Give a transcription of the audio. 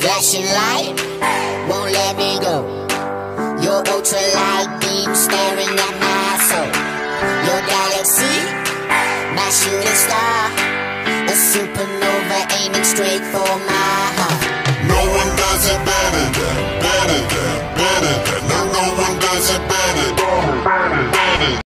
Flashing light won't let me go. Your ultralight beam staring at my soul. Your galaxy, my shooting star. A supernova aiming straight for my heart. No one does it better than, better than, better than. No, no one does it better than.